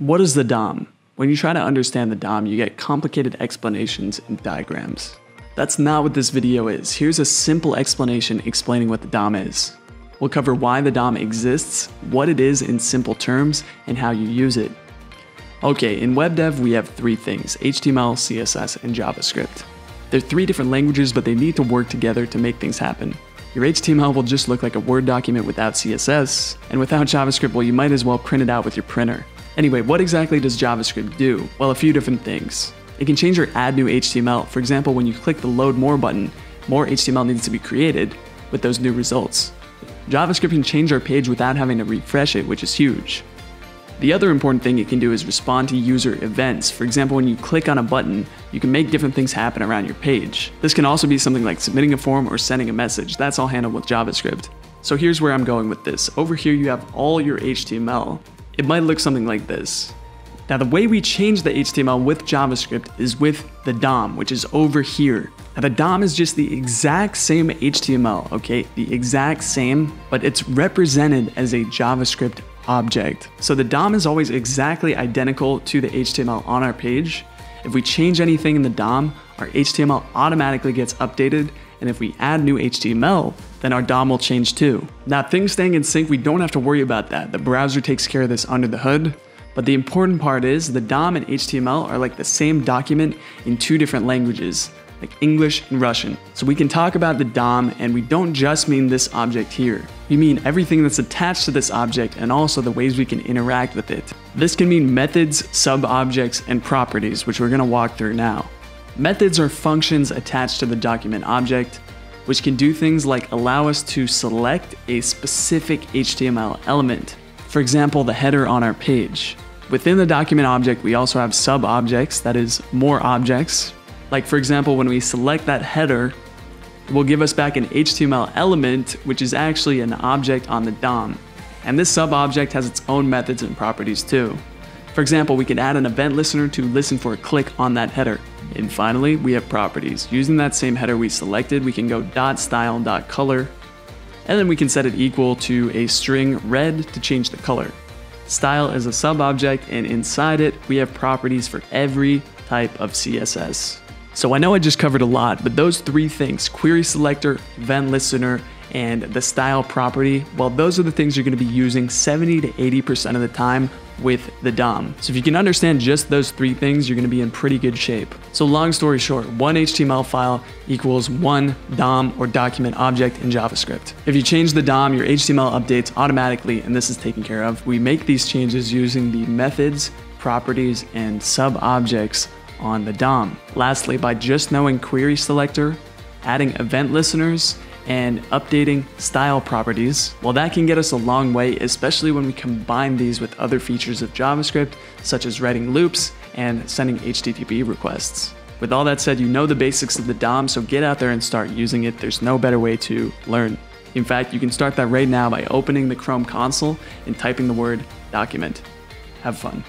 What is the DOM? When you try to understand the DOM, you get complicated explanations and diagrams. That's not what this video is. Here's a simple explanation explaining what the DOM is. We'll cover why the DOM exists, what it is in simple terms, and how you use it. Okay, in web dev we have three things, HTML, CSS, and JavaScript. They're three different languages, but they need to work together to make things happen. Your HTML will just look like a Word document without CSS, and without JavaScript, well, you might as well print it out with your printer. Anyway, what exactly does JavaScript do? Well, a few different things. It can change or add new HTML. For example, when you click the Load More button, more HTML needs to be created with those new results. JavaScript can change our page without having to refresh it, which is huge. The other important thing it can do is respond to user events. For example, when you click on a button, you can make different things happen around your page. This can also be something like submitting a form or sending a message. That's all handled with JavaScript. So here's where I'm going with this. Over here you have all your HTML. It might look something like this. Now the way we change the HTML with JavaScript is with the DOM, which is over here. Now the DOM is just the exact same HTML, okay? The exact same, but it's represented as a JavaScript object. So the DOM is always exactly identical to the HTML on our page. If we change anything in the DOM, our HTML automatically gets updated, and if we add new HTML, then our DOM will change too. Now things staying in sync, we don't have to worry about that. The browser takes care of this under the hood. But the important part is the DOM and HTML are like the same document in two different languages like English and Russian. So we can talk about the DOM and we don't just mean this object here. We mean everything that's attached to this object and also the ways we can interact with it. This can mean methods, sub-objects, and properties, which we're gonna walk through now. Methods are functions attached to the document object, which can do things like allow us to select a specific HTML element. For example, the header on our page. Within the document object, we also have sub-objects, that is, more objects, like for example, when we select that header, it will give us back an HTML element, which is actually an object on the DOM. And this sub-object has its own methods and properties too. For example, we can add an event listener to listen for a click on that header. And finally, we have properties. Using that same header we selected, we can go .style.color, and then we can set it equal to a string red to change the color. Style is a sub-object, and inside it, we have properties for every type of CSS. So I know I just covered a lot, but those three things, query selector, event listener, and the style property, well, those are the things you're gonna be using 70 to 80% of the time with the DOM. So if you can understand just those three things, you're gonna be in pretty good shape. So long story short, one HTML file equals one DOM or document object in JavaScript. If you change the DOM, your HTML updates automatically, and this is taken care of. We make these changes using the methods, properties, and sub-objects on the DOM. Lastly, by just knowing query selector, adding event listeners, and updating style properties, well, that can get us a long way, especially when we combine these with other features of JavaScript, such as writing loops and sending HTTP requests. With all that said, you know the basics of the DOM, so get out there and start using it. There's no better way to learn. In fact, you can start that right now by opening the Chrome console and typing the word document. Have fun.